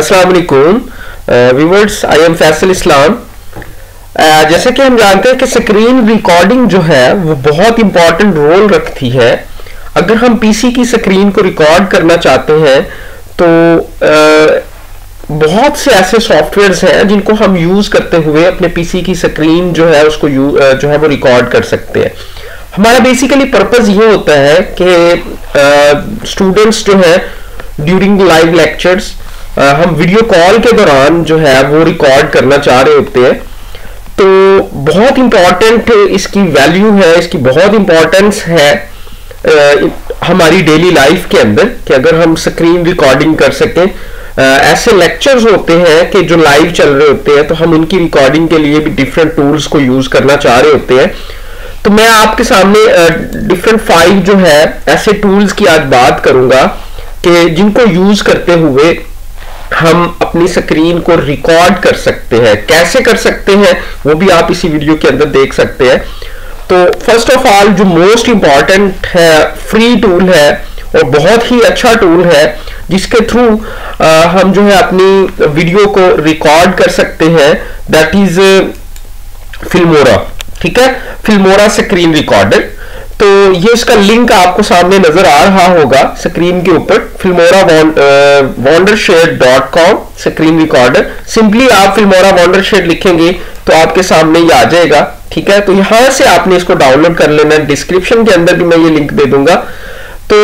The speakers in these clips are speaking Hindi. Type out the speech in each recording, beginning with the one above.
अस्सलाम वालेकुम viewers I am Faisal Islam जैसा कि हम जानते हैं कि स्क्रीन रिकॉर्डिंग जो है वो बहुत इंपॉर्टेंट रोल रखती है। अगर हम पीसी की स्क्रीन को रिकॉर्ड करना चाहते हैं तो uh, बहुत से ऐसे सॉफ्टवेयर्स हैं जिनको हम यूज़ करते हुए अपने पीसी की स्क्रीन जो है उसको यू, uh, जो है वो रिकॉर्ड कर सकते हैं। हमारा बेसिकली पर्पज ये होता है कि स्टूडेंट्स uh, जो है ड्यूरिंग लाइव लेक्चर्स हम वीडियो कॉल के दौरान जो है वो रिकॉर्ड करना चाह रहे होते हैं। तो बहुत इंपॉर्टेंट इसकी वैल्यू है इसकी बहुत इंपॉर्टेंस है आ, हमारी डेली लाइफ के अंदर कि अगर हम स्क्रीन रिकॉर्डिंग कर सकें। ऐसे लेक्चर्स होते हैं कि जो लाइव चल रहे होते हैं तो हम उनकी रिकॉर्डिंग के लिए भी डिफरेंट टूल्स को यूज़ करना चाह रहे होते हैं। तो मैं आपके सामने डिफरेंट फाइव जो है ऐसे टूल्स की आज बात करूँगा कि जिनको यूज़ करते हुए हम अपनी स्क्रीन को रिकॉर्ड कर सकते हैं। कैसे कर सकते हैं, वो भी आप इसी वीडियो के अंदर देख सकते हैं। तो फ़र्स्ट ऑफ़ ऑल जो मोस्ट इंपॉर्टेंट है फ्री टूल है, और बहुत ही अच्छा टूल है, जिसके थ्रू हम जो है अपनी वीडियो को रिकॉर्ड कर सकते हैं दैट इज़ फिल्मोरा ठीक है? फिल्मोरा स्क्रीन रिकॉर्डर तो ये इसका लिंक आपको सामने नज़र आ रहा होगा स्क्रीन के ऊपर Filmora Wondershare dot com screen recorder simply आप फिल्मोरा वॉन्डर शेयर लिखेंगे तो आपके सामने ये आ जाएगा, ठीक है? तो यहाँ से आपने इसको डाउनलोड कर लेना है। डिस्क्रिप्शन के अंदर भी मैं ये लिंक दे दूँगा। तो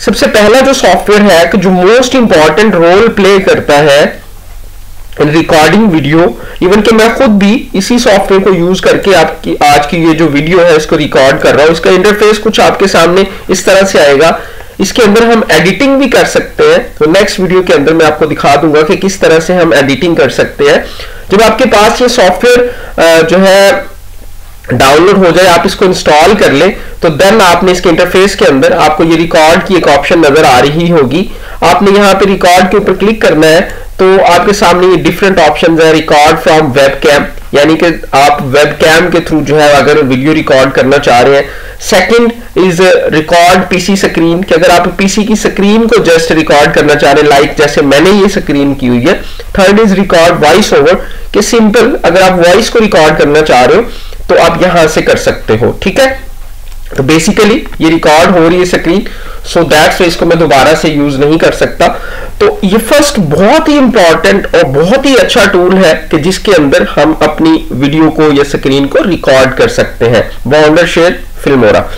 सबसे पहला जो सॉफ्टवेयर है कि जो मोस्ट इंपॉर्टेंट रोल प्ले करता है रिकॉर्डिंग वीडियो इवन कि मैं खुद भी इसी सॉफ्टवेयर को यूज़ करके आपकी, आज की ये जो वीडियो है, इसको रिकॉर्ड कर रहा हूँ। इसका इंटरफेस कुछ आपके सामने इस तरह से आएगा। इसके अंदर हम एडिटिंग भी कर सकते हैं। तो नेक्स्ट वीडियो के अंदर मैं आपको दिखा दूँगा कि किस तरह से हम एडिटिंग कर सकते हैं। जब आपके पास ये सॉफ्टवेयर जो है डाउनलोड हो जाए, आप इसको इंस्टॉल कर ले तो देन आपने इसके इंटरफेस के अंदर आपको ये रिकॉर्ड की एक ऑप्शन नज़र आ रही होगी। आपने यहाँ पे रिकॉर्ड के ऊपर क्लिक करना है। तो आपके सामने ये डिफरेंट ऑप्शन है रिकॉर्ड फ्रॉम वेब कैम यानी कि आप वेब कैम के थ्रू जो है अगर वीडियो रिकॉर्ड करना चाह रहे हैं। Second is record PC screen कि अगर आप पीसी की स्क्रीन को जस्ट रिकॉर्ड करना चाह रहे हैं लाइक जैसे मैंने ये स्क्रीन की हुई है। Third is record voice over कि सिंपल अगर आप वॉइस को रिकॉर्ड करना चाह रहे हो तो आप यहाँ से कर सकते हो, ठीक है? तो बेसिकली ये रिकॉर्ड हो रही है स्क्रीन सो दैट्स इसको मैं दोबारा से यूज़ नहीं कर सकता। तो ये फ़र्स्ट बहुत ही इंपॉर्टेंट और बहुत ही अच्छा टूल है कि जिसके अंदर हम अपनी वीडियो को या स्क्रीन को रिकॉर्ड कर सकते हैं। बाउंडर शेयर फिल्मोरा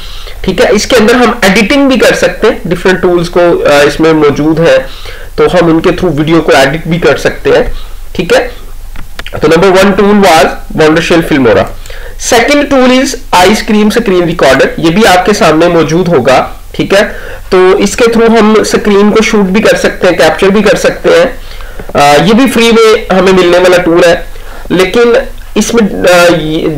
ठीक है? इसके अंदर हम एडिटिंग भी कर सकते हैं। डिफरेंट टूल्स को इसमें मौजूद है। तो हम उनके थ्रू वीडियो को एडिट भी कर सकते हैं। ठीक है? तो number one tool was Wondershare Filmora second tool is Icecream screen recorder ये भी आपके सामने मौजूद होगा ठीक है? तो इसके थ्रू हम स्क्रीन को शूट भी कर सकते हैं कैप्चर भी कर सकते हैं। आ, ये भी फ्री में हमें मिलने वाला टूल है। लेकिन इसमें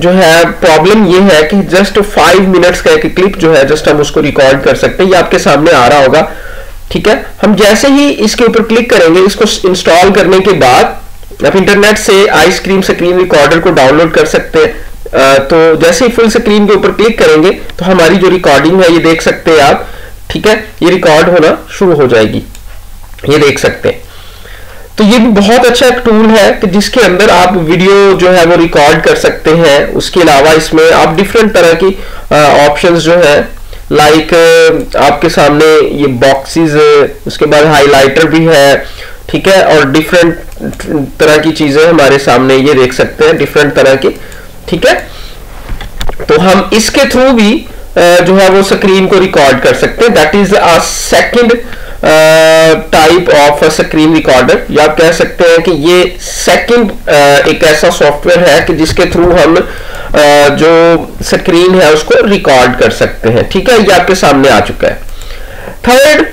जो है प्रॉब्लम ये है कि जस्ट फाइव मिनट्स का एक क्लिप जो है जस्ट हम उसको रिकॉर्ड कर सकते हैं। ये आपके सामने आ रहा होगा ठीक है? हम जैसे ही इसके ऊपर क्लिक करेंगे इसको इंस्टॉल करने के बाद आप इंटरनेट से आइसक्रीम स्क्रीन रिकॉर्डर को डाउनलोड कर सकते हैं। तो जैसे ही फुल स्क्रीन के ऊपर क्लिक करेंगे तो हमारी जो रिकॉर्डिंग है, ये देख सकते हैं आप, ठीक है? ये रिकॉर्ड होना शुरू हो जाएगी। ये देख सकते हैं। तो ये भी बहुत अच्छा एक टूल है कि जिसके अंदर आप वीडियो जो है, वो रिकॉर्ड कर सकते हैं। उसके अलावा इसमें आप डिफरेंट तरह की ऑप्शंस जो है लाइक आपके सामने ये बॉक्सेस उसके बाद हाइलाइटर भी है, ठीक है? और डिफरेंट तरह की चीज़ें हमारे सामने ये देख सकते हैं डिफरेंट तरह की ठीक है? तो हम इसके थ्रू भी जो है वो स्क्रीन को रिकॉर्ड कर सकते हैं। That is a second type of screen recorder या आप कह सकते हैं कि ये सेकंड एक ऐसा सॉफ्टवेयर है कि जिसके थ्रू हम जो स्क्रीन है उसको रिकॉर्ड कर सकते हैं। ठीक है? ये आपके सामने आ चुका है। Third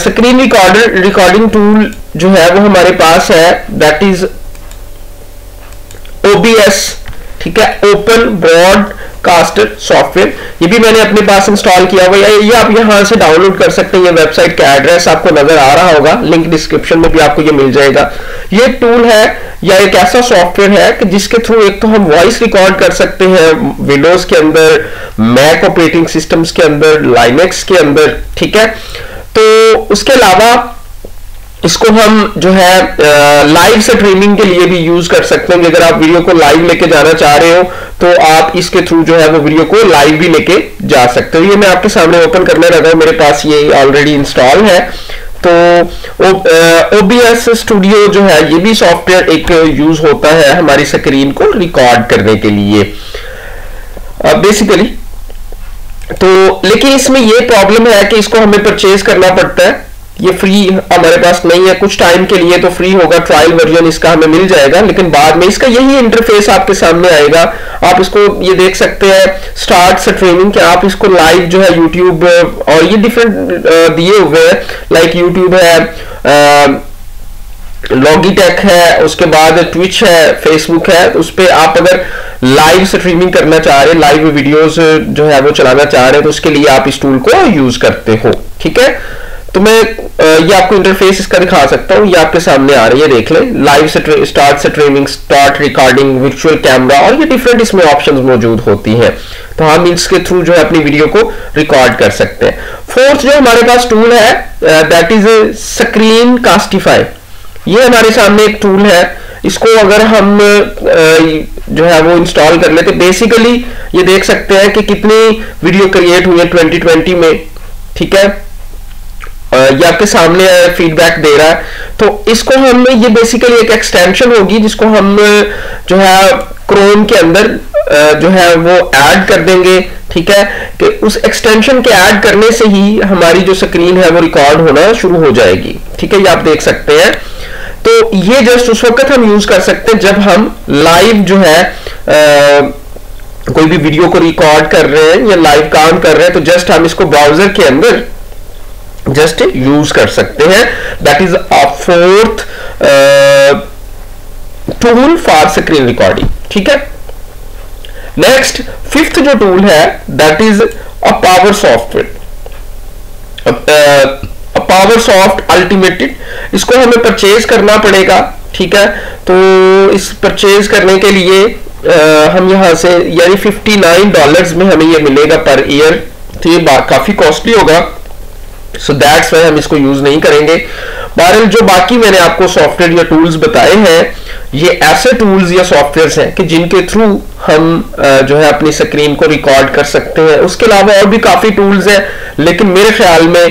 screen recorder recording tool जो है वो हमारे पास है। दैट इज़ ओबीएस ठीक है? ओपन ब्रॉड कास्टर सॉफ्टवेयर ये भी मैंने अपने पास इंस्टॉल किया हुआ है। ये आप यहाँ से डाउनलोड कर सकते हैं। ये वेबसाइट का एड्रेस आपको नज़र आ रहा होगा। लिंक डिस्क्रिप्शन में भी आपको ये मिल जाएगा। ये टूल है, या एक ऐसा सॉफ्टवेयर है कि जिसके थ्रू एक तो हम वॉइस रिकॉर्ड कर सकते हैं विंडोज़ के अंदर मैक ऑपरेटिंग सिस्टम्स के अंदर लाइनेक्स के अंदर, ठीक है? तो उसके अलावा इसको हम जो है लाइव स्ट्रीमिंग के लिए भी यूज़ कर सकते हैं। अगर आप वीडियो को लाइव लेके जाना चाह रहे हो तो आप इसके थ्रू जो है, वो वीडियो को लाइव भी लेके जा सकते हो। ये मैं आपके सामने ओपन करने लगा मेरे पास ये ऑलरेडी इंस्टॉल है। तो ओबीएस स्टूडियो जो है, ये भी सॉफ्टवेयर एक यूज़ होता है हमारी स्क्रीन को रिकॉर्ड करने के लिए। बेसिकली तो लेकिन इसमें ये प्रॉब्लम है कि इसको हमें परचेज करना पड़ता है। ये फ्री हमारे पास नहीं है, कुछ टाइम के लिए तो फ्री होगा ट्रायल वर्जन इसका हमें मिल जाएगा, लेकिन बाद में इसका यही इंटरफेस आपके सामने आएगा। आप इसको ये देख सकते हैं स्टार्ट स्ट्रीमिंग कि आप इसको लाइव जो है यूट्यूब और ये डिफरेंट दिए हुए हैं। लाइक यूट्यूब है लॉगीटेक है, उसके बाद ट्विच है फेसबुक है तो उस पर आप अगर लाइव स्ट्रीमिंग करना चाह रहे हैं लाइव वीडियोस जो है वो चलाना चाह रहे हैं तो उसके लिए आप इस टूल को यूज़ करते हो, ठीक है? तो मैं ये आपको इंटरफेस इसका दिखा सकता हूँ। ये आपके सामने आ रही है, देख लें। Live start streaming start recording virtual camera और ये डिफरेंट इसमें ऑप्शंस मौजूद होती हैं। तो हम इसके थ्रू जो है अपनी वीडियो को रिकॉर्ड कर सकते हैं। फोर्थ जो हमारे पास टूल है दैट इज़ स्क्रीन कास्टिफाई ये हमारे सामने एक टूल है। इसको अगर हम जो है वो इंस्टॉल कर लेते। बेसिकली ये देख सकते हैं कि कितनी वीडियो क्रिएट हुई है 2020 में। ठीक है? ये आपके सामने फीडबैक दे रहा है। तो इसको हम ये बेसिकली एक एक्सटेंशन होगी जिसको हम जो है क्रोम के अंदर जो है वो ऐड कर देंगे ठीक है? कि उस एक्सटेंशन के ऐड करने से ही हमारी जो स्क्रीन है वो रिकॉर्ड होना शुरू हो जाएगी। ठीक है ये आप देख सकते हैं। तो ये जस्ट उस वक्त हम यूज़ कर सकते हैं जब हम लाइव जो है आ, कोई भी वीडियो को रिकॉर्ड कर रहे हैं या लाइव काम कर रहे हैं तो जस्ट हम इसको ब्राउज़र के अंदर जस्ट यूज़ कर सकते हैं। That is a fourth tool for screen recording ठीक है? नेक्स्ट फिफ्थ जो टूल है that is a power software power soft अल्टीमेटेड इसको हमें परचेज करना पड़ेगा ठीक है? तो इस परचेज करने के लिए आ, हम यहाँ से यानी 59 डॉलर्स में हमें ये मिलेगा पर ईयर तो ये काफ़ी कॉस्टली होगा। सो दैट्स वाई हम इसको यूज़ नहीं करेंगे। बहरल जो बाकी मैंने आपको सॉफ्टवेयर या टूल्स बताए हैं, ये ऐसे टूल्स या सॉफ्टवेयर हैं कि जिनके थ्रू हम जो है अपनी स्क्रीन को रिकॉर्ड कर सकते हैं। उसके अलावा और भी काफ़ी टूल्स हैं, लेकिन मेरे ख्याल में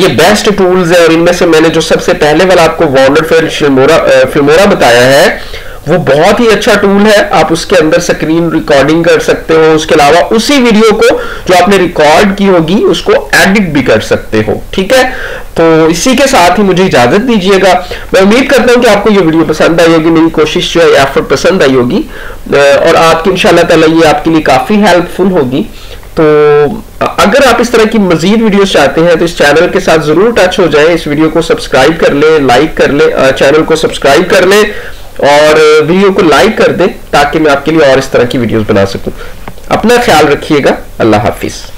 ये बेस्ट टूल्स है और इनमें से मैंने जो सबसे पहले वाला आपको वॉन्डर फिल्मोरा फिल्मोरा बताया है वो बहुत ही अच्छा टूल है, आप उसके अंदर स्क्रीन रिकॉर्डिंग कर सकते हो, उसके अलावा उसी वीडियो को जो आपने रिकॉर्ड की होगी, उसको एडिट भी कर सकते हो, ठीक है? तो इसी के साथ ही मुझे इजाज़त दीजिएगा। मैं उम्मीद करता हूँ कि आपको ये वीडियो पसंद आई होगी, मेरी कोशिश जो है एफर्ट पसंद आई होगी। और आपकी इंशाल्लाह ताला ये आपके लिए काफ़ी हेल्पफुल होगी। तो अगर आप इस तरह की मजीद वीडियोस चाहते हैं तो इस चैनल के साथ ज़रूर टच हो जाए। इस वीडियो को सब्सक्राइब कर ले लाइक कर ले चैनल को सब्सक्राइब कर ले। और वीडियो को लाइक कर दें ताकि मैं आपके लिए और इस तरह की वीडियोस बना सकूँ। अपना ख्याल रखिएगा। अल्लाह हाफिज़।